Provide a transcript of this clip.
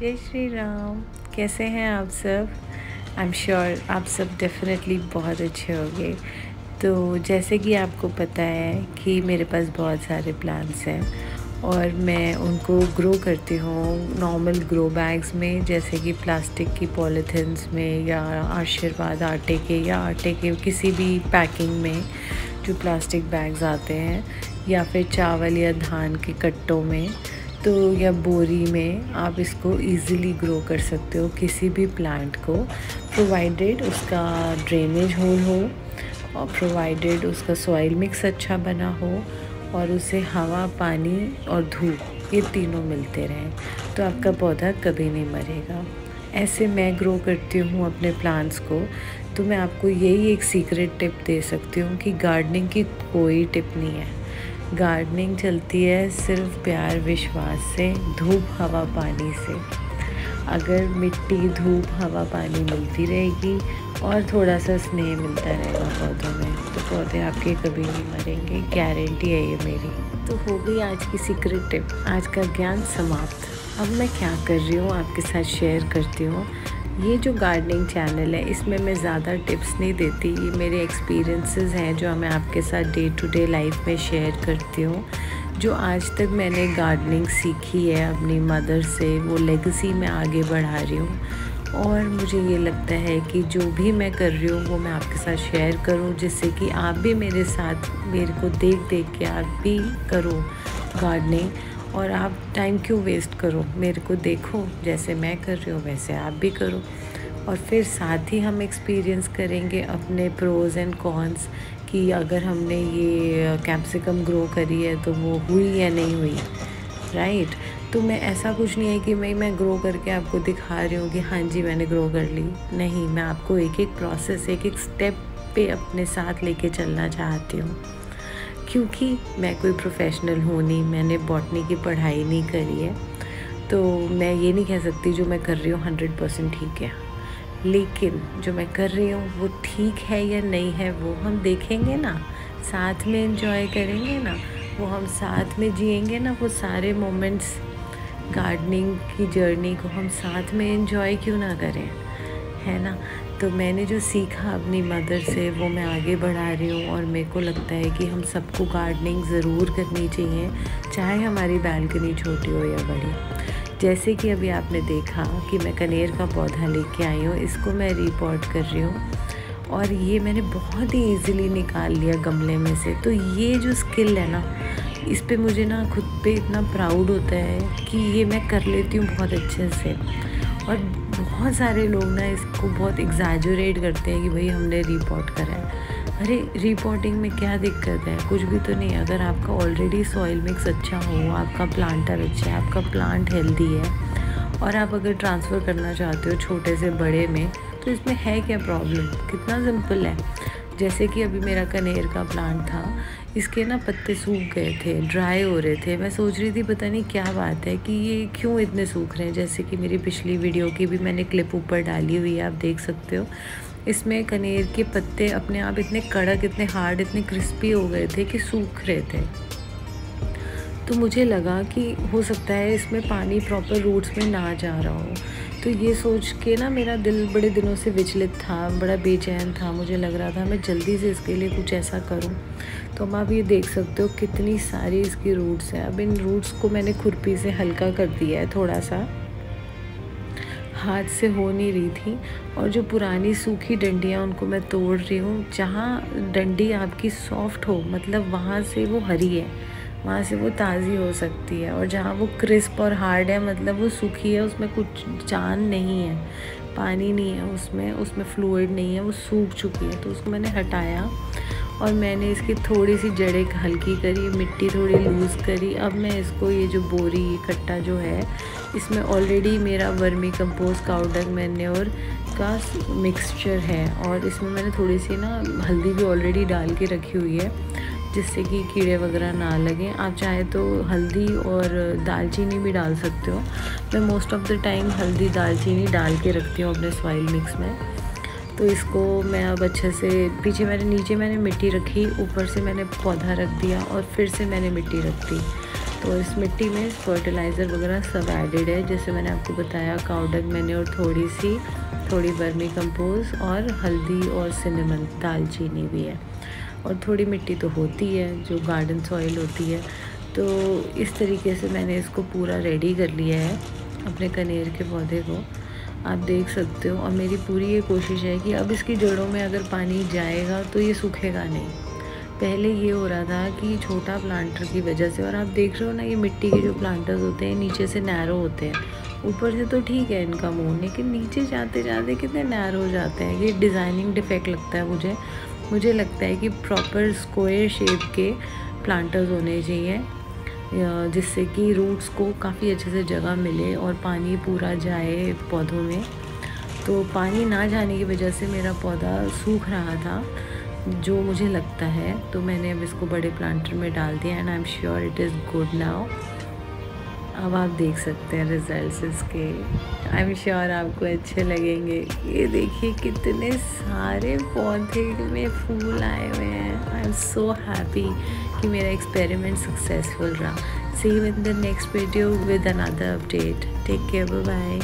जय श्री राम कैसे हैं आप सब? आई एम श्योर आप सब डेफिनेटली बहुत अच्छे होंगे। तो जैसे कि आपको पता है कि मेरे पास बहुत सारे प्लांट्स हैं और मैं उनको ग्रो करती हूँ नॉर्मल ग्रो बैग्स में, जैसे कि प्लास्टिक की पॉलीथिनस में या आशीर्वाद आटे के या आटे के किसी भी पैकिंग में जो प्लास्टिक बैग्स आते हैं या फिर चावल या धान के कट्टों में। तो या बोरी में आप इसको इजीली ग्रो कर सकते हो किसी भी प्लांट को प्रोवाइडेड उसका ड्रेनेज होल हो, और प्रोवाइडेड उसका सॉइल मिक्स अच्छा बना हो, और उसे हवा, पानी और धूप ये तीनों मिलते रहें तो आपका पौधा कभी नहीं मरेगा। ऐसे मैं ग्रो करती हूँ अपने प्लांट्स को तो मैं आपको यही एक सीक्रेट टिप दे सकती हूँ कि गार्डनिंग की कोई टिप नहीं है। गार्डनिंग चलती है सिर्फ़ प्यार, विश्वास से, धूप, हवा, पानी से। अगर मिट्टी, धूप, हवा, पानी मिलती रहेगी और थोड़ा सा स्नेह मिलता रहेगा पौधों में तो पौधे आपके कभी नहीं मरेंगे गारंटी है ये मेरी। तो हो गई आज की सीक्रेट टिप आज का ज्ञान समाप्त। अब मैं क्या कर रही हूँ आपके साथ शेयर करती हूँ। ये जो गार्डनिंग चैनल है, इसमें मैं ज़्यादा टिप्स नहीं देती। ये मेरे एक्सपीरियंसेस हैं जो मैं आपके साथ डे टू डे लाइफ में शेयर करती हूँ। जो आज तक मैंने गार्डनिंग सीखी है अपनी मदर से, वो लेगेसी मैं आगे बढ़ा रही हूँ। और मुझे ये लगता है कि जो भी मैं कर रही हूँ, वो मैं आपके साथ शेयर करूँ, जिससे कि आप भी मेरे साथ, मेरे को देख देख के आप भी करो गार्डनिंग और आप टाइम क्यों वेस्ट करो? मेरे को देखो, जैसे मैं कर रही हूँ, वैसे आप भी करो। और फिर साथ ही हम एक्सपीरियंस करेंगे अपने प्रोज एंड कॉन्स कि अगर हमने ये कैप्सिकम ग्रो करी है तो वो हुई या नहीं हुई राइट तो मैं, ऐसा कुछ नहीं है कि मैं मैं ग्रो करके आपको दिखा रही हूँ कि हाँ जी, मैंने ग्रो कर ली। नहीं, मैं आपको एक एक प्रोसेस एक एक स्टेप पे अपने साथ लेके चलना चाहती हूँ। क्योंकि मैं कोई प्रोफेशनल हूँ नहीं, मैंने बॉटनी की पढ़ाई नहीं करी है तो मैं ये नहीं कह सकती जो मैं कर रही हूँ हंड्रेड परसेंट ठीक है। लेकिन जो मैं कर रही हूँ वो ठीक है या नहीं है, वो हम देखेंगे ना, साथ में इंजॉय करेंगे ना, वो हम साथ में जिएँगे ना, वो सारे मोमेंट्स गार्डनिंग की जर्नी को हम साथ में इंजॉय क्यों ना करें? है ना? तो मैंने जो सीखा अपनी मदर से, वो मैं आगे बढ़ा रही हूँ और मेरे को लगता है कि हम सबको गार्डनिंग ज़रूर करनी चाहिए, चाहे हमारी बैल्कनी छोटी हो या बड़ी। जैसे कि अभी आपने देखा कि मैं कनेर का पौधा लेके आई हूँ, इसको मैं रिपोर्ट कर रही हूँ। और ये मैंने बहुत ही इजीली निकाल लिया गमले में से। तो ये जो स्किल है ना, इस पर मुझे ना खुद पे इतना प्राउड होता है कि ये मैं कर लेती हूँ बहुत अच्छे से। और बहुत सारे लोग ना इसको बहुत एग्जैजरेट करते हैं कि भाई हमने रिपोर्ट करा है। अरे रिपोर्टिंग में क्या दिक्कत है? कुछ भी तो नहीं अगर आपका ऑलरेडी सॉइल मिक्स अच्छा हो, आपका प्लांटर अच्छा है आपका प्लांट हेल्दी है, और आप अगर ट्रांसफ़र करना चाहते हो छोटे से बड़े में तो इसमें है क्या प्रॉब्लम कितना सिंपल है। जैसे कि अभी मेरा कनेर का प्लांट था इसके ना पत्ते सूख गए थे ड्राई हो रहे थे। मैं सोच रही थी, पता नहीं क्या बात है कि ये क्यों इतने सूख रहे हैं? जैसे कि मेरी पिछली वीडियो की भी मैंने क्लिप ऊपर डाली हुई है, आप देख सकते हो। इसमें कनेर के पत्ते अपने आप इतने कड़क, इतने हार्ड इतने क्रिस्पी हो गए थे कि सूख रहे थे। तो मुझे लगा कि हो सकता है इसमें पानी प्रॉपर रूट्स में ना जा रहा हो। तो ये सोच के ना मेरा दिल बड़े दिनों से विचलित था, बड़ा बेचैन था, मुझे लग रहा था मैं जल्दी से इसके लिए कुछ ऐसा करूँ। तो हम आप ये देख सकते हो कितनी सारी इसकी रूट्स हैं। अब इन रूट्स को मैंने खुरपी से हल्का कर दिया है थोड़ा सा हाथ से हो नहीं रही थी और जो पुरानी सूखी डंडियाँ उनको मैं तोड़ रही हूँ, जहाँ डंडी आपकी सॉफ्ट हो मतलब वहाँ से वो हरी है। वहाँ से वो ताज़ी हो सकती है और जहाँ वो क्रिस्प और हार्ड है मतलब वो सूखी है, उसमें कुछ जान नहीं है, पानी नहीं है उसमें उसमें फ्लूड नहीं है, वो सूख चुकी है तो उसको मैंने हटाया और मैंने इसकी थोड़ी सी जड़ें हल्की करी, मिट्टी थोड़ी लूज़ करी। अब मैं इसको ये जो बोरी कट्टा जो है, इसमें ऑलरेडी मेरा वर्मी कंपोस्ट काउडर मैन्योर का मिक्सचर है और इसमें मैंने थोड़ी सी ना हल्दी भी ऑलरेडी डाल के रखी हुई है। जिससे कि कीड़े वगैरह ना लगें। आप चाहे तो हल्दी और दालचीनी भी डाल सकते हो। मैं मोस्ट ऑफ़ द टाइम हल्दी, दालचीनी डाल के रखती हूँ अपने सॉइल मिक्स में। तो इसको मैं अब अच्छे से, पीछे मैंने, नीचे मैंने मिट्टी रखी, ऊपर से मैंने पौधा रख दिया और फिर से मैंने मिट्टी रख दी। तो इस मिट्टी में फर्टिलाइज़र वगैरह सब एडेड है। जैसे मैंने आपको बताया काउडंग मैंने और थोड़ी सी, थोड़ी बर्मी कंपोज और हल्दी और सिनेमन दालचीनी भी है। और थोड़ी मिट्टी तो होती है, जो गार्डन सॉइल होती है। तो इस तरीके से मैंने इसको पूरा रेडी कर लिया है, अपने कनेर के पौधे को। आप देख सकते हो, और मेरी पूरी ये कोशिश है कि अब इसकी जड़ों में अगर पानी जाएगा तो ये सूखेगा नहीं। पहले ये हो रहा था कि छोटा प्लांटर की वजह से, और आप देख रहे हो ना, ये मिट्टी के जो प्लांटर्स होते हैं, नीचे से नैरो होते हैं। ऊपर से तो ठीक है इनका मुँह लेकिन नीचे जाते जाते कितने नैरो हो जाते हैं। ये डिज़ाइनिंग डिफेक्ट लगता है मुझे। मुझे लगता है कि प्रॉपर स्क्वायर शेप के प्लांटर्स होने चाहिए। जिससे कि रूट्स को काफ़ी अच्छे से जगह मिले और पानी पूरा जाए पौधों में। तो पानी ना जाने की वजह से मेरा पौधा सूख रहा था, जो मुझे लगता है। तो मैंने अब इसको बड़े प्लांटर में डाल दिया and I am sure it is good now अब आप देख सकते हैं रिजल्ट्स इसके। आई एम श्योर आपको अच्छे लगेंगे। ये देखिए कितने सारे पौधे में फूल आए हुए हैं। आई एम सो हैप्पी कि मेरा एक्सपेरिमेंट सक्सेसफुल रहा। See you in the next video with another update take care bye